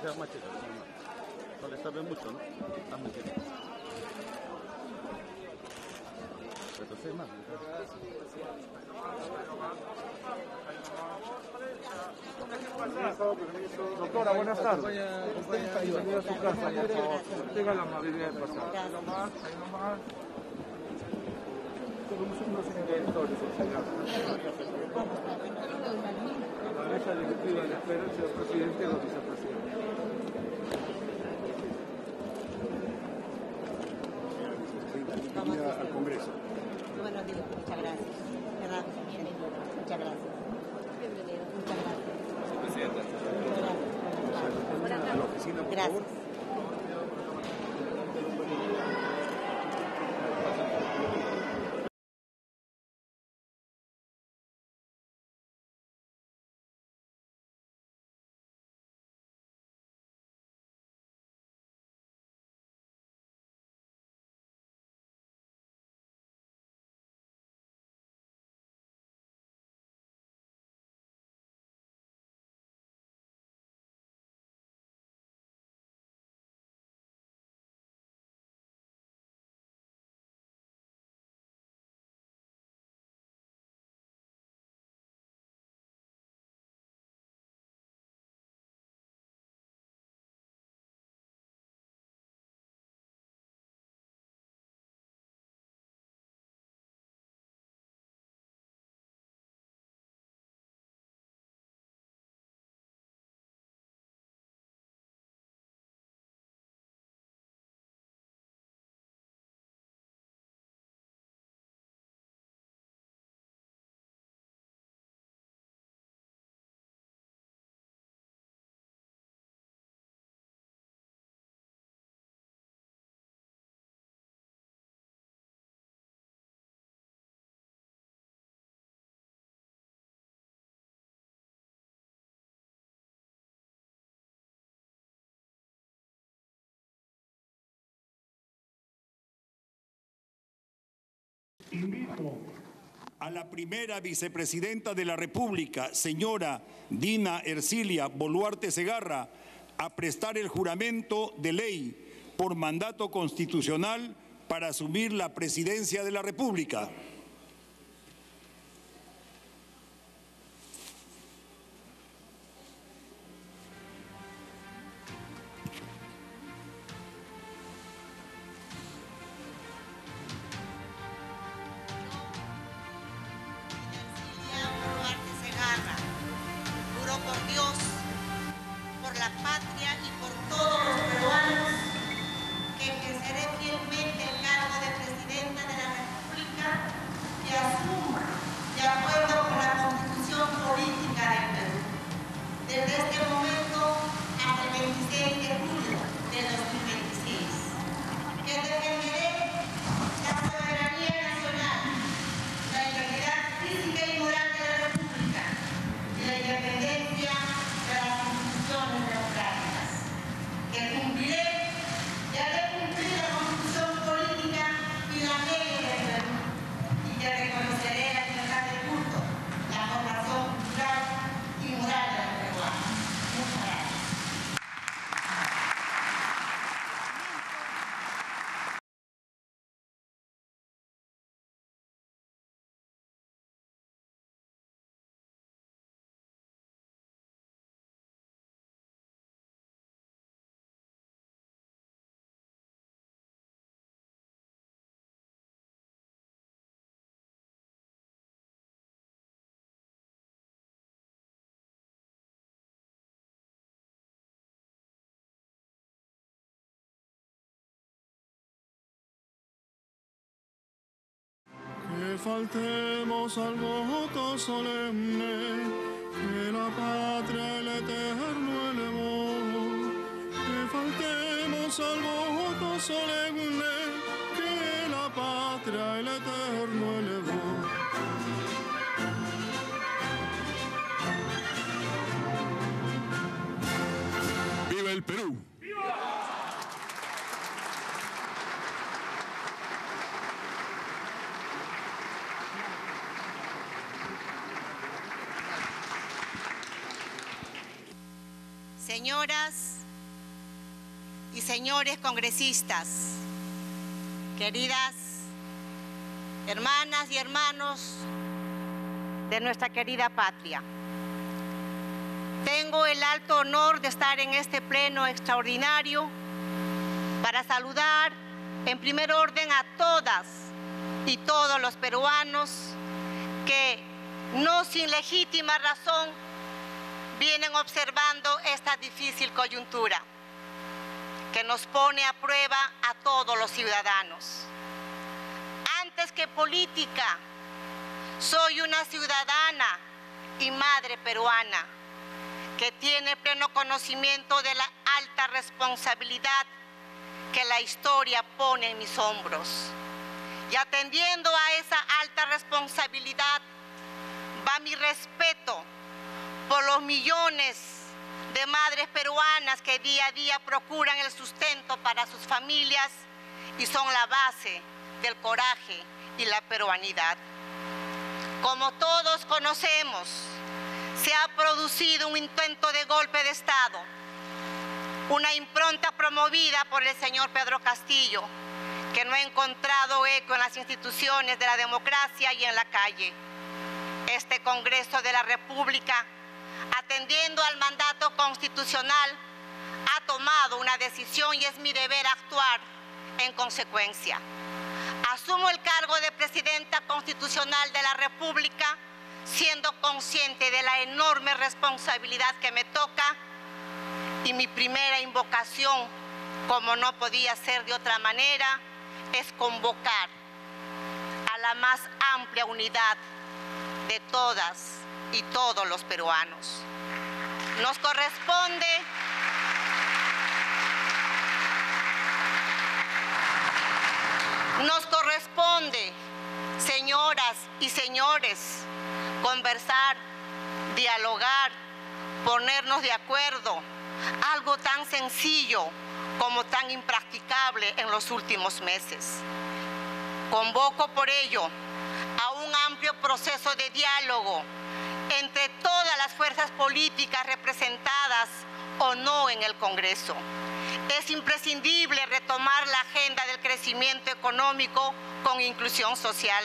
sea machete, no mucho, ¿no? Machete. Retrocede más. Doctora, buenas tardes. Ahí nomás. Al Congreso. Muchas gracias. Muchas gracias. Muchas Gracias. Invito a la primera vicepresidenta de la República, señora Dina Ercilia Boluarte Segarra, a prestar el juramento de ley por mandato constitucional para asumir la presidencia de la República. Faltemos al voto solemne que la patria el eterno. Que faltemos al voto solemne señoras y señores congresistas, queridas hermanas y hermanos de nuestra querida patria. Tengo el alto honor de estar en este pleno extraordinario para saludar en primer orden a todas y todos los peruanos que no sin legítima razón vienen observando esta difícil coyuntura que nos pone a prueba a todos los ciudadanos. Antes que política, soy una ciudadana y madre peruana que tiene pleno conocimiento de la alta responsabilidad que la historia pone en mis hombros. Y atendiendo a esa alta responsabilidad, va mi respeto por los millones de madres peruanas que día a día procuran el sustento para sus familias y son la base del coraje y la peruanidad. Como todos conocemos, se ha producido un intento de golpe de Estado, una impronta promovida por el señor Pedro Castillo, que no ha encontrado eco en las instituciones de la democracia y en la calle. Este Congreso de la República atendiendo al mandato constitucional, ha tomado una decisión y es mi deber actuar en consecuencia. Asumo el cargo de Presidenta Constitucional de la República siendo consciente de la enorme responsabilidad que me toca y mi primera invocación, como no podía ser de otra manera, es convocar a la más amplia unidad de todas y todos los peruanos. Nos corresponde Nos corresponde, señoras y señores, conversar, dialogar, ponernos de acuerdo, algo tan sencillo como tan impracticable en los últimos meses. Convoco por ello a un amplio proceso de diálogo entre todas las fuerzas políticas representadas o no en el Congreso. Es imprescindible retomar la agenda del crecimiento económico con inclusión social,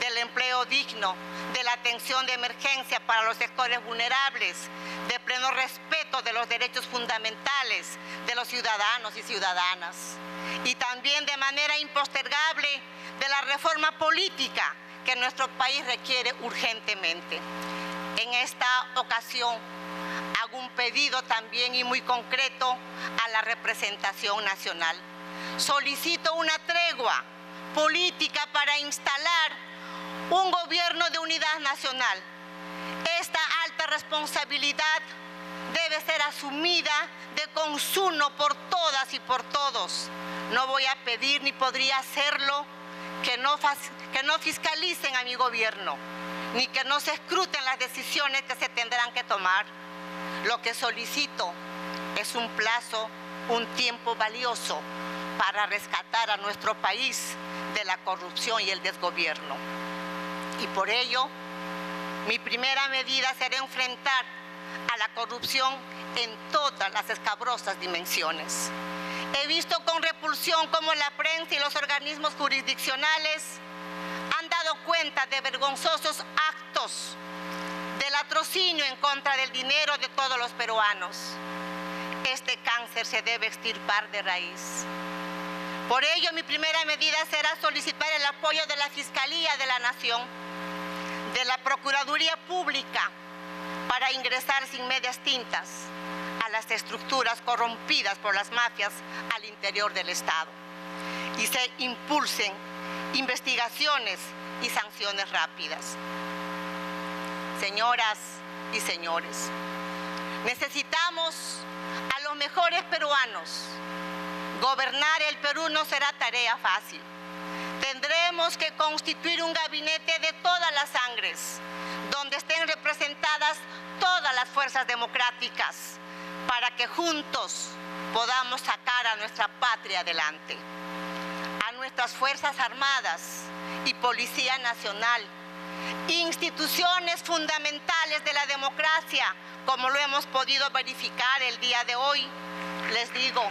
del empleo digno, de la atención de emergencia para los sectores vulnerables, de pleno respeto de los derechos fundamentales de los ciudadanos y ciudadanas. Y también de manera impostergable de la reforma política que nuestro país requiere urgentemente. En esta ocasión hago un pedido también y muy concreto a la representación nacional. Solicito una tregua política para instalar un gobierno de unidad nacional. Esta alta responsabilidad debe ser asumida de consumo por todas y por todos. No voy a pedir ni podría hacerlo que no, que no fiscalicen a mi gobierno ni que no se escruten las decisiones que se tendrán que tomar. Lo que solicito es un plazo, un tiempo valioso para rescatar a nuestro país de la corrupción y el desgobierno. Y por ello, mi primera medida será enfrentar a la corrupción en todas las escabrosas dimensiones. He visto con repulsión cómo la prensa y los organismos jurisdiccionales cuenta de vergonzosos actos de latrocinio en contra del dinero de todos los peruanos. Este cáncer se debe extirpar de raíz. Por ello, mi primera medida será solicitar el apoyo de la Fiscalía de la Nación, de la Procuraduría Pública, para ingresar sin medias tintas a las estructuras corrompidas por las mafias al interior del Estado y se impulsen investigaciones y sanciones rápidas. Señoras y señores, necesitamos a los mejores peruanos. Gobernar el Perú no será tarea fácil. Tendremos que constituir un gabinete de todas las sangres, donde estén representadas todas las fuerzas democráticas, para que juntos podamos sacar a nuestra patria adelante. A nuestras Fuerzas Armadas, y Policía Nacional instituciones fundamentales de la democracia, como lo hemos podido verificar el día de hoy. Les digo,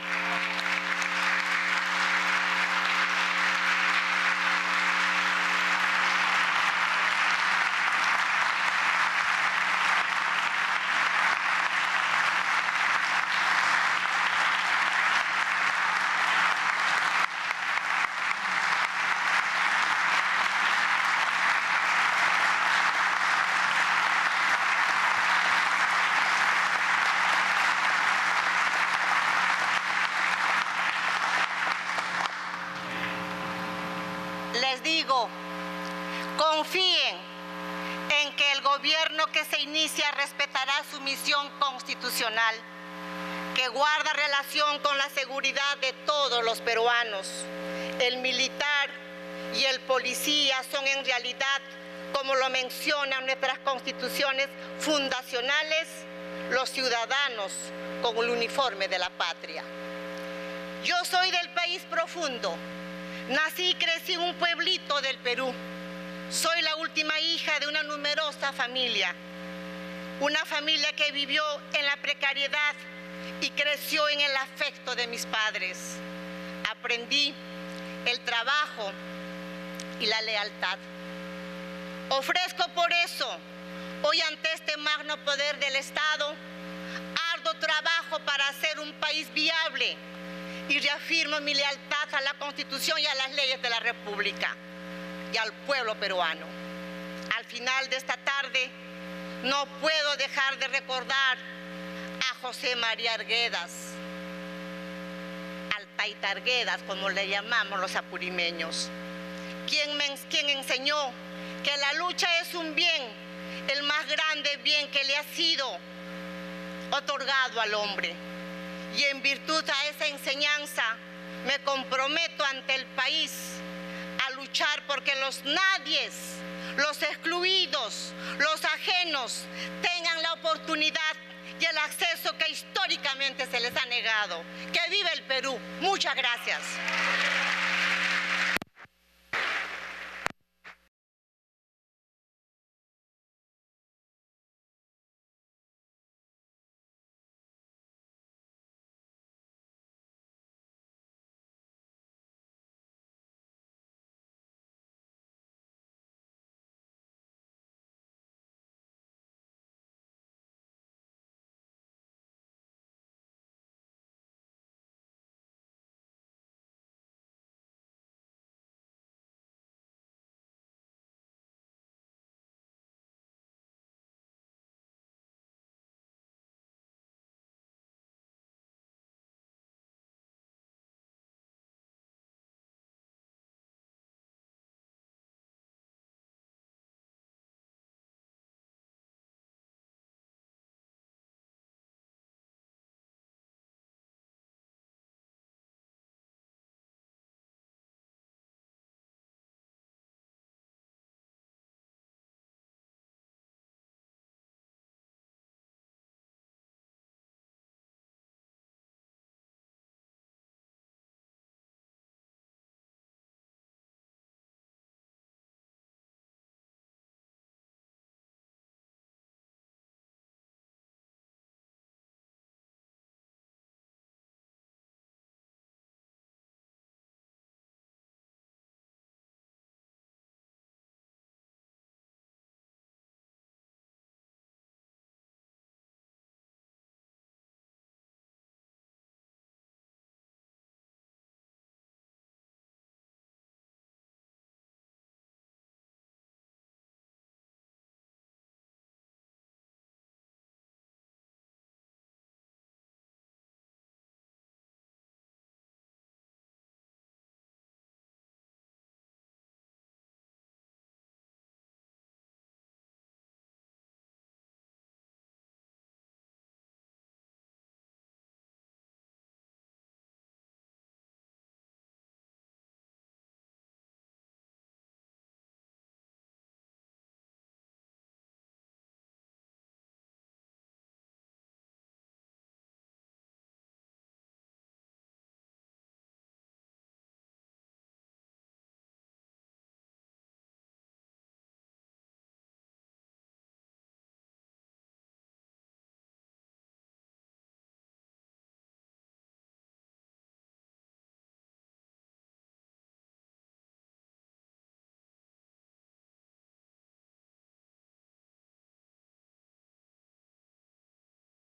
les digo, confíen en que el gobierno que se inicia respetará su misión constitucional, que guarda relación con la seguridad de todos los peruanos. El militar y el policía son en realidad, como lo mencionan nuestras constituciones fundacionales, los ciudadanos con el uniforme de la patria. Yo soy del país profundo, Nací y crecí en un pueblito del Perú. Soy la última hija de una numerosa familia. Una familia que vivió en la precariedad y creció en el afecto de mis padres. Aprendí el trabajo y la lealtad. Ofrezco por eso, hoy ante este magno poder del Estado, arduo trabajo para hacer un país viable y reafirmo mi lealtad a la Constitución y a las leyes de la República y al pueblo peruano. Al final de esta tarde no puedo dejar de recordar a José María Arguedas, al Taita Arguedas, como le llamamos los apurimeños, quien, me, quien enseñó que la lucha es un bien, el más grande bien que le ha sido otorgado al hombre. Y en virtud a esa enseñanza me comprometo ante el país a luchar porque los nadies, los excluidos, los ajenos tengan la oportunidad y el acceso que históricamente se les ha negado. Que vive el Perú. Muchas gracias.